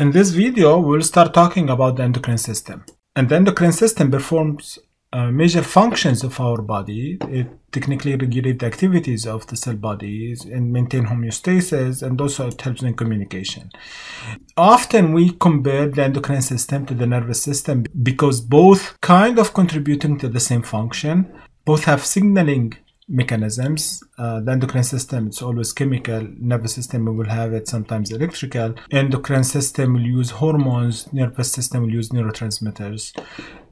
In this video, we'll start talking about the endocrine system. And the endocrine system performs uh, major functions of our body. It technically regulates the activities of the cell bodies and maintain homeostasis, and also it helps in communication. Often we compare the endocrine system to the nervous system because both kind of contributing to the same function, both have signaling mechanisms. Uh, the endocrine system it's always chemical. Nervous system we will have it sometimes electrical. Endocrine system will use hormones. Nervous system will use neurotransmitters.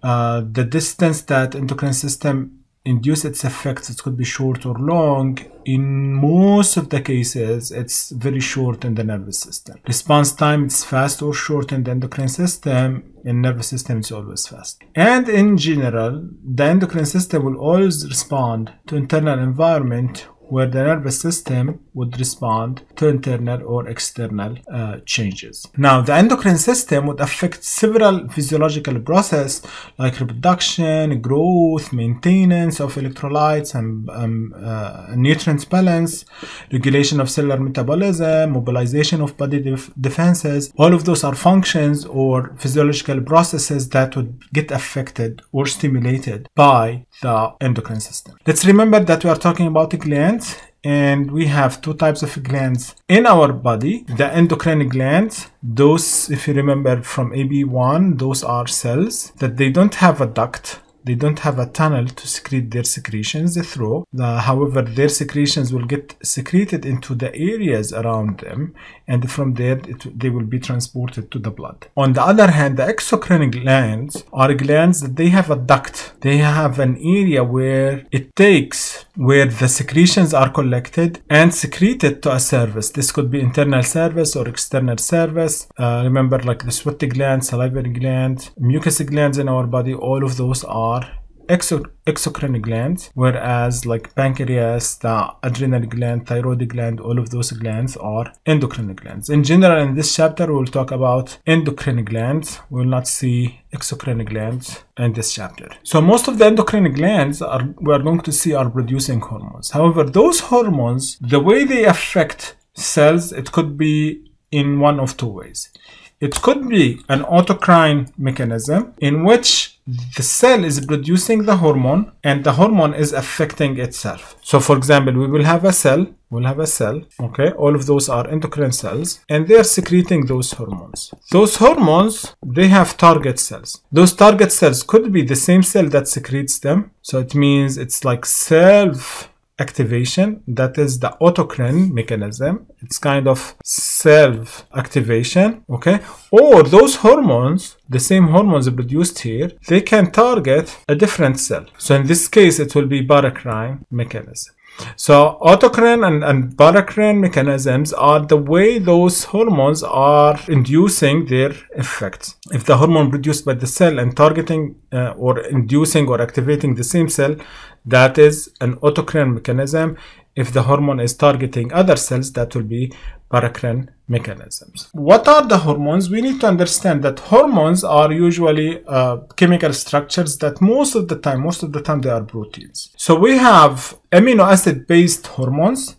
Uh, the distance that endocrine system induce its effects it could be short or long. In most of the cases it's very short in the nervous system. Response time it's fast or short in the endocrine system in nervous system it's always fast. And in general the endocrine system will always respond to internal environment where the nervous system would respond to internal or external uh, changes. Now, the endocrine system would affect several physiological processes like reproduction, growth, maintenance of electrolytes and um, uh, nutrient balance, regulation of cellular metabolism, mobilization of body def defenses. All of those are functions or physiological processes that would get affected or stimulated by the endocrine system. Let's remember that we are talking about glands and we have two types of glands in our body. The endocrine glands those if you remember from A&P1 those are cells that they don't have a duct they don't have a tunnel to secrete their secretions through. Uh, however, their secretions will get secreted into the areas around them, and from there it, they will be transported to the blood. On the other hand, the exocrine glands are glands that they have a duct. They have an area where it takes where the secretions are collected and secreted to a surface. This could be internal surface or external surface. Uh, remember, like the sweat gland, salivary gland, mucus glands in our body, all of those are are exo exocrine glands, whereas like pancreas, the adrenal gland, thyroid gland, all of those glands are endocrine glands. In general, in this chapter, we'll talk about endocrine glands. We will not see exocrine glands in this chapter. So most of the endocrine glands are we are going to see are producing hormones. However, those hormones, the way they affect cells, it could be in one of two ways. It could be an autocrine mechanism in which the cell is producing the hormone and the hormone is affecting itself. So for example, we will have a cell, we'll have a cell, okay? All of those are endocrine cells and they are secreting those hormones. Those hormones, they have target cells. Those target cells could be the same cell that secretes them. So it means it's like self activation that is the autocrine mechanism. It's kind of self activation okay? Or those hormones the same hormones produced here they can target a different cell. So in this case it will be paracrine mechanism. So autocrine and, and paracrine mechanisms are the way those hormones are inducing their effects. If the hormone produced by the cell and targeting uh, or inducing or activating the same cell, that is an autocrine mechanism. If the hormone is targeting other cells, that will be paracrine mechanisms. What are the hormones? We need to understand that hormones are usually uh, chemical structures that most of the time, most of the time they are proteins. So we have amino acid based hormones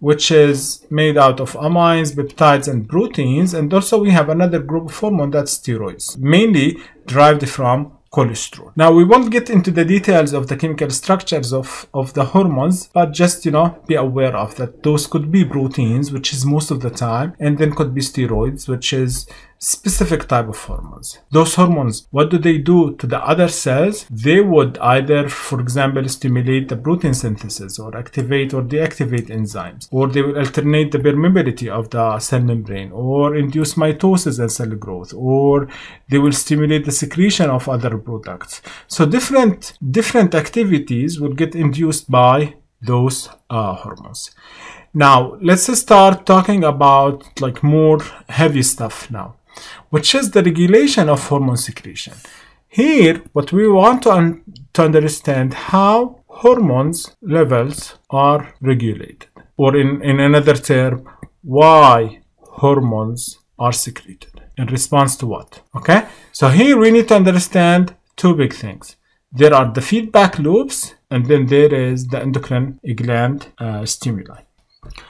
which is made out of amines, peptides, and proteins. And also we have another group of hormone that's steroids, mainly derived from cholesterol. Now we won't get into the details of the chemical structures of, of the hormones, but just, you know, be aware of that those could be proteins, which is most of the time, and then could be steroids, which is specific type of hormones. Those hormones, what do they do to the other cells? They would either, for example, stimulate the protein synthesis or activate or deactivate enzymes, or they will alternate the permeability of the cell membrane, or induce mitosis and cell growth, or they will stimulate the secretion of other products. So different, different activities will get induced by those uh, hormones. Now, let's start talking about like more heavy stuff now which is the regulation of hormone secretion. Here, what we want to, un to understand how hormones levels are regulated, or in, in another term, why hormones are secreted in response to what. Okay, so here we need to understand two big things. There are the feedback loops, and then there is the endocrine gland uh, stimuli.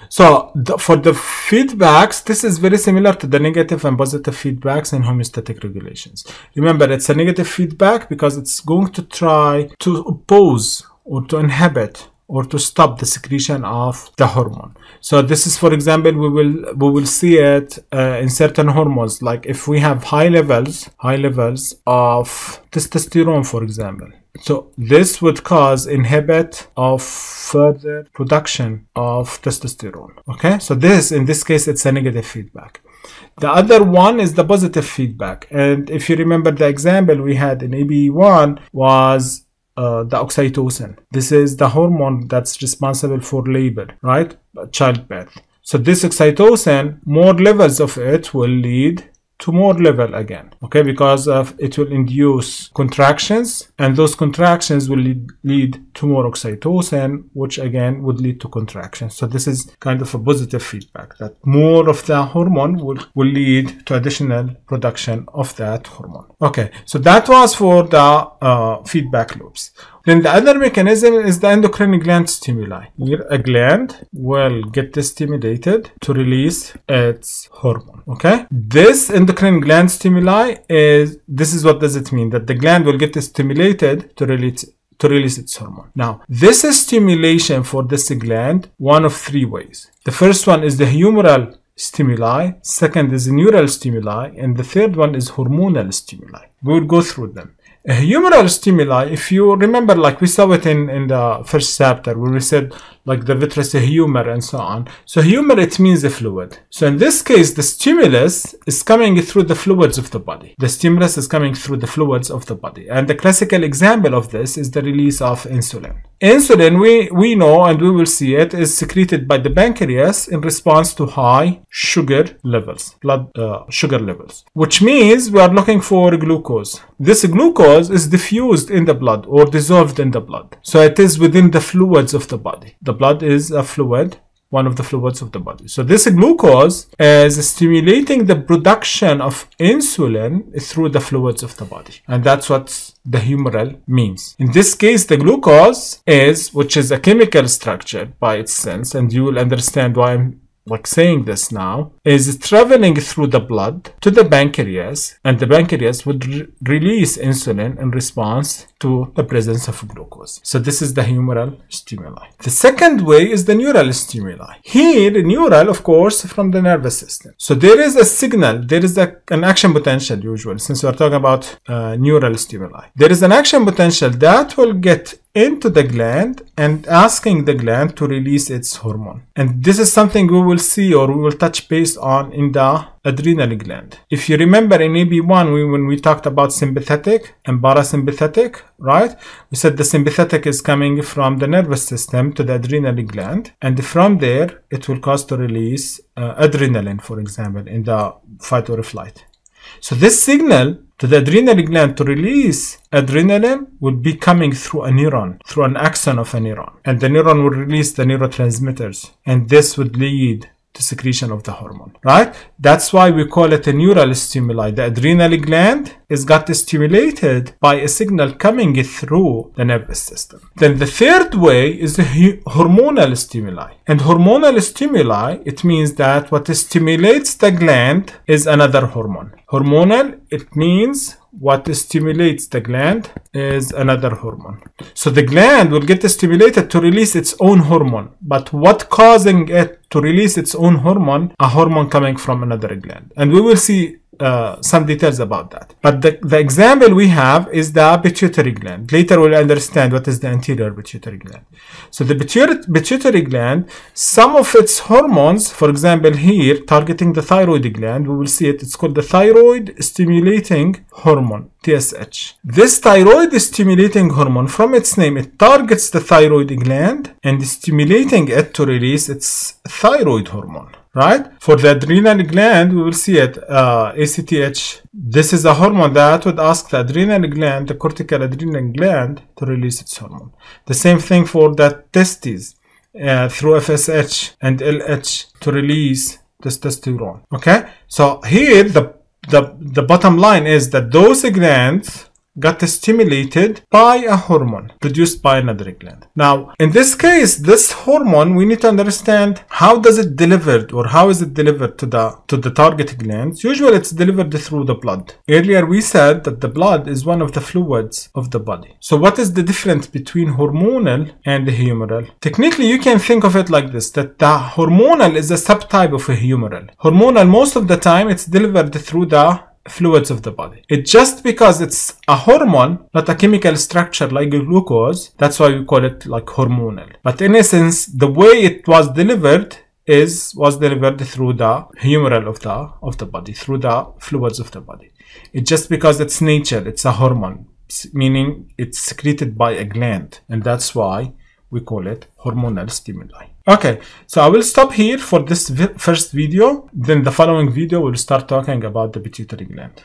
So the, for the feedbacks, this is very similar to the negative and positive feedbacks in homeostatic regulations. Remember, it's a negative feedback because it's going to try to oppose or to inhibit or to stop the secretion of the hormone. So this is, for example, we will we will see it uh, in certain hormones. Like if we have high levels, high levels of testosterone, for example. So this would cause inhibit of further production of testosterone. Okay, so this in this case it's a negative feedback. The other one is the positive feedback. And if you remember the example we had in A&P1 was uh, the oxytocin. This is the hormone that's responsible for labor, right? Childbirth. So this oxytocin, more levels of it will lead to more level again okay? Because of it will induce contractions and those contractions will lead, lead to more oxytocin which again would lead to contractions. So this is kind of a positive feedback that more of the hormone will, will lead to additional production of that hormone. Okay so that was for the uh, feedback loops then the other mechanism is the endocrine gland stimuli. Here a gland will get stimulated to release its hormone. Okay. This endocrine gland stimuli is this is what does it mean that the gland will get stimulated to release to release its hormone. Now, this is stimulation for this gland one of three ways. The first one is the humoral stimuli, second is neural stimuli, and the third one is hormonal stimuli. We will go through them. Humoral stimuli, if you remember, like we saw it in, in the first chapter when we said like the vitreous humor and so on. So humor, it means a fluid. So in this case, the stimulus is coming through the fluids of the body. The stimulus is coming through the fluids of the body. And the classical example of this is the release of insulin. Insulin, we, we know and we will see it, is secreted by the pancreas in response to high sugar levels, blood uh, sugar levels, which means we are looking for glucose. This glucose is diffused in the blood or dissolved in the blood. So it is within the fluids of the body. The blood is a fluid one of the fluids of the body. So this glucose is stimulating the production of insulin through the fluids of the body. And that's what the humoral means. In this case, the glucose is, which is a chemical structure by its sense, and you will understand why I'm like saying this now, is traveling through the blood to the pancreas, and the pancreas would re release insulin in response to the presence of glucose. So this is the humoral stimuli. The second way is the neural stimuli. Here, neural, of course, from the nervous system. So there is a signal, there is a, an action potential usually, since we're talking about uh, neural stimuli. There is an action potential that will get into the gland and asking the gland to release its hormone. And this is something we will see or we will touch base on in the adrenal gland. If you remember in A&P1 we, when we talked about sympathetic and parasympathetic, right? We said the sympathetic is coming from the nervous system to the adrenal gland and from there it will cause to release uh, adrenaline for example in the fight or flight. So this signal to the adrenal gland to release adrenaline would be coming through a neuron, through an axon of a neuron. And the neuron would release the neurotransmitters. And this would lead to secretion of the hormone, right? That's why we call it a neural stimuli. The adrenal gland is got stimulated by a signal coming through the nervous system. Then the third way is the hormonal stimuli. And hormonal stimuli, it means that what stimulates the gland is another hormone. Hormonal, it means what stimulates the gland is another hormone. So the gland will get stimulated to release its own hormone. But what causing it to release its own hormone? A hormone coming from another gland. And we will see uh, some details about that. But the, the example we have is the pituitary gland. Later we'll understand what is the anterior pituitary gland. So the pituitary gland, some of its hormones, for example here, targeting the thyroid gland, we will see it, it's called the thyroid stimulating hormone, TSH. This thyroid stimulating hormone, from its name, it targets the thyroid gland and stimulating it to release its thyroid hormone right? For the adrenal gland, we will see it, uh, ACTH. This is a hormone that would ask the adrenal gland, the cortical adrenal gland, to release its hormone. The same thing for the testes, uh, through FSH and LH to release testosterone. Okay, so here the the the bottom line is that those glands got stimulated by a hormone produced by another gland. Now, in this case, this hormone, we need to understand how does it delivered or how is it delivered to the to the target glands. Usually it's delivered through the blood. Earlier we said that the blood is one of the fluids of the body. So what is the difference between hormonal and humoral? Technically, you can think of it like this, that the hormonal is a subtype of a humoral. Hormonal, most of the time, it's delivered through the fluids of the body. It's just because it's a hormone, not a chemical structure like glucose, that's why we call it like hormonal. But in essence, the way it was delivered is was delivered through the humoral of the of the body, through the fluids of the body. It's just because it's nature, it's a hormone, meaning it's secreted by a gland, and that's why we call it hormonal stimuli. Okay, so I will stop here for this vi first video. Then the following video we'll start talking about the pituitary gland.